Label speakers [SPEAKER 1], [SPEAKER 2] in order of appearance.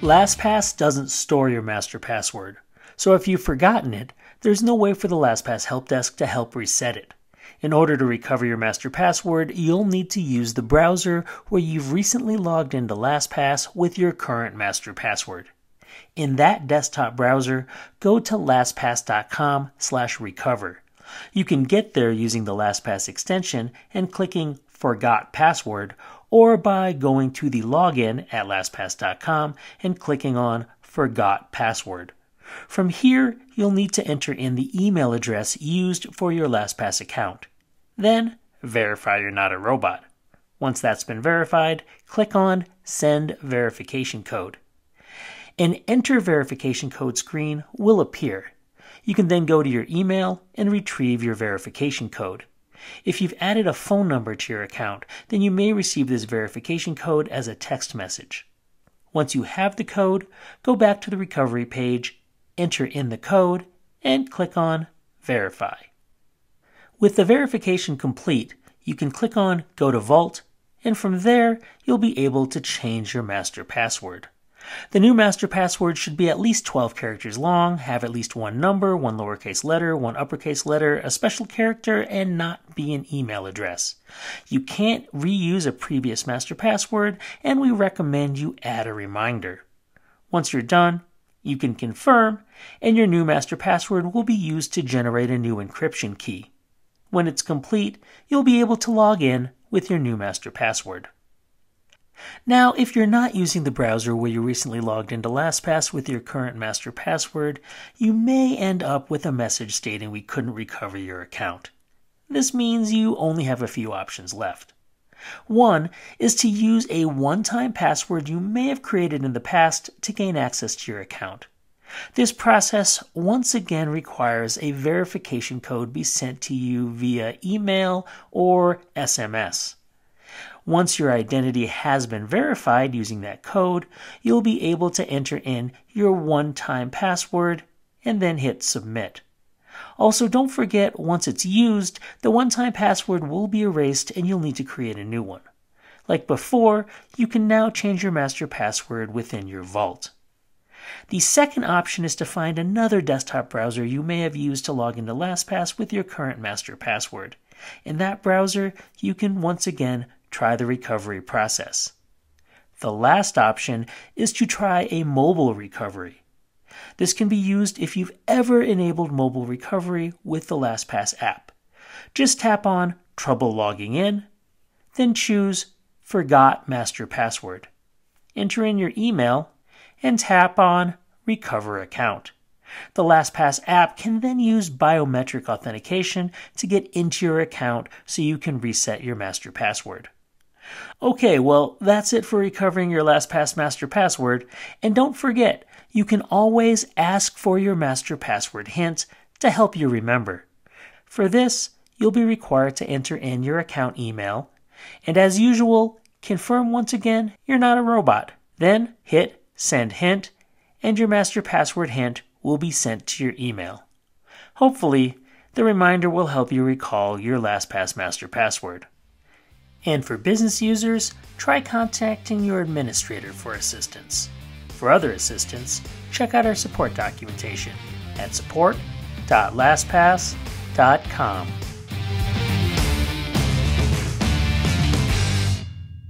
[SPEAKER 1] LastPass doesn't store your master password, so if you've forgotten it, there's no way for the LastPass help desk to help reset it. In order to recover your master password, you'll need to use the browser where you've recently logged into LastPass with your current master password. In that desktop browser, go to lastpass.com/recover. You can get there using the LastPass extension and clicking Forgot Password or by going to the login at lastpass.com and clicking on Forgot Password. From here, you'll need to enter in the email address used for your LastPass account. Then, verify you're not a robot. Once that's been verified, click on Send Verification Code. An Enter Verification Code screen will appear. You can then go to your email and retrieve your verification code. If you've added a phone number to your account, then you may receive this verification code as a text message. Once you have the code, go back to the recovery page enter in the code, and click on Verify. With the verification complete, you can click on Go to Vault, and from there, you'll be able to change your master password. The new master password should be at least 12 characters long, have at least one number, one lowercase letter, one uppercase letter, a special character, and not be an email address. You can't reuse a previous master password, and we recommend you add a reminder. Once you're done, you can confirm, and your new master password will be used to generate a new encryption key. When it's complete, you'll be able to log in with your new master password. Now, if you're not using the browser where you recently logged into LastPass with your current master password, you may end up with a message stating we couldn't recover your account. This means you only have a few options left. One is to use a one time password you may have created in the past to gain access to your account. This process once again requires a verification code be sent to you via email or SMS. Once your identity has been verified using that code, you'll be able to enter in your one time password and then hit submit. Also, don't forget once it's used, the one time password will be erased and you'll need to create a new one. Like before, you can now change your master password within your vault. The second option is to find another desktop browser you may have used to log into LastPass with your current master password. In that browser, you can once again try the recovery process. The last option is to try a mobile recovery. This can be used if you've ever enabled mobile recovery with the LastPass app. Just tap on Trouble Logging In, then choose Forgot Master Password. Enter in your email and tap on Recover Account. The LastPass app can then use biometric authentication to get into your account so you can reset your master password. Okay, well, that's it for recovering your LastPass master password. And don't forget, you can always ask for your master password hint to help you remember. For this, you'll be required to enter in your account email, and as usual, confirm once again you're not a robot. Then hit Send Hint, and your master password hint will be sent to your email. Hopefully, the reminder will help you recall your LastPass master password. And for business users, try contacting your administrator for assistance. For other assistance, check out our support documentation at support.lastpass.com.